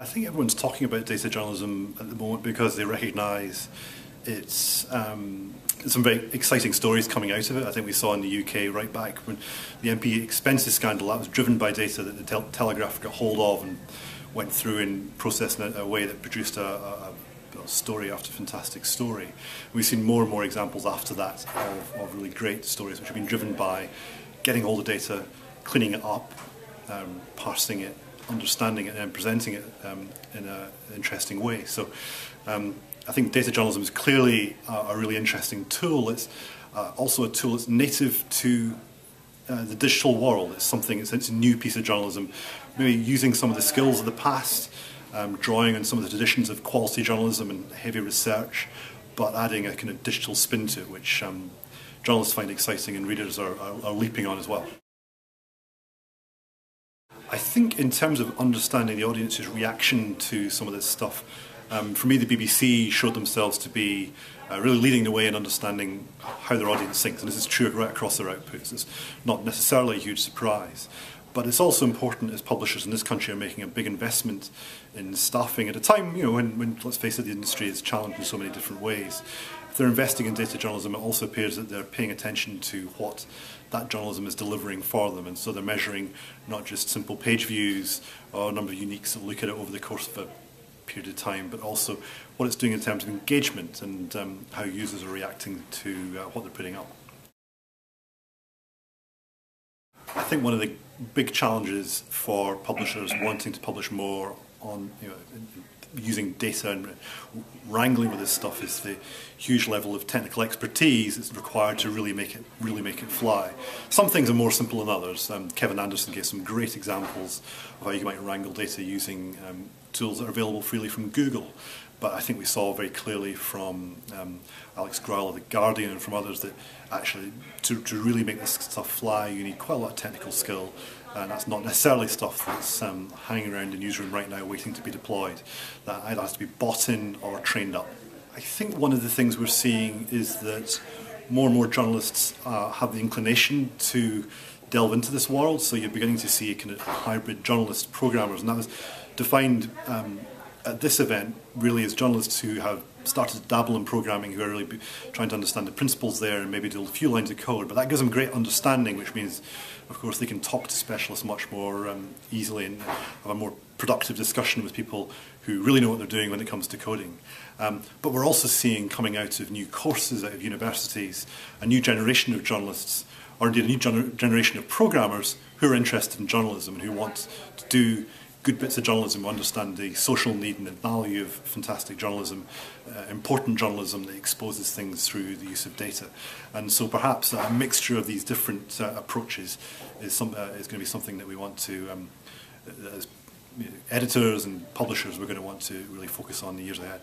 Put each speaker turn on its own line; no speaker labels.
I think everyone's talking about data journalism at the moment because they recognise it's um, some very exciting stories coming out of it. I think we saw in the UK right back when the MP expenses scandal that was driven by data that the tel Telegraph got hold of and went through and processed in a, a way that produced a, a, story after fantastic story. We've seen more and more examples after that of, of really great stories which have been driven by getting all the data, cleaning it up, um, parsing it, understanding it and presenting it um, in an interesting way. So um, I think data journalism is clearly a, a really interesting tool. It's uh, also a tool that's native to uh, the digital world. It's something, it's, it's, a new piece of journalism, maybe using some of the skills of the past, um, drawing on some of the traditions of quality journalism and heavy research, but adding a kind of digital spin to it, which um, journalists find exciting and readers are, are, are leaping on as well. I think in terms of understanding the audience's reaction to some of this stuff, um, for me the BBC showed themselves to be uh, really leading the way in understanding how their audience thinks, and this is true right across their outputs. It's not necessarily a huge surprise. But it's also important as publishers in this country are making a big investment in staffing at a time, you know, when, when let's face it, the industry is challenged in so many different ways. They're investing in data journalism, it also appears that they're paying attention to what that journalism is delivering for them. And so they're measuring not just simple page views or number of uniques that look at it over the course of a period of time, but also what it's doing in terms of engagement and um, how users are reacting to uh, what they're putting up. I think one of the big challenges for publishers wanting to publish more on you know, using data and wrangling with this stuff is the huge level of technical expertise that's required to really make it really make it fly. Some things are more simple than others. Um, Kevin Anderson gave some great examples of how you might wrangle data using um, tools that are available freely from Google. But I think we saw very clearly from um, Alex of The Guardian and from others that actually to, to really make this stuff fly you need quite a lot of technical skill and that's not necessarily stuff that's um, hanging around the newsroom right now waiting to be deployed. That either has to be bought in or trained up. I think one of the things we're seeing is that more and more journalists uh, have the inclination to delve into this world, so you're beginning to see kind of hybrid journalist programmers, and that was defined um, at this event really as journalists who have started to dabble in programming, who are really trying to understand the principles there and maybe do a few lines of code. But that gives them great understanding, which means, of course, they can talk to specialists much more um, easily and have a more productive discussion with people who really know what they're doing when it comes to coding. Um, but we're also seeing coming out of new courses out of universities a new generation of journalists or indeed a new gener generation of programmers who are interested in journalism and who want to do good bits of journalism who understand the social need and the value of fantastic journalism, uh, important journalism that exposes things through the use of data. And so perhaps a mixture of these different uh, approaches is, some, uh, is going to be something that we want to, um, as editors and publishers, we're going to want to really focus on the years ahead.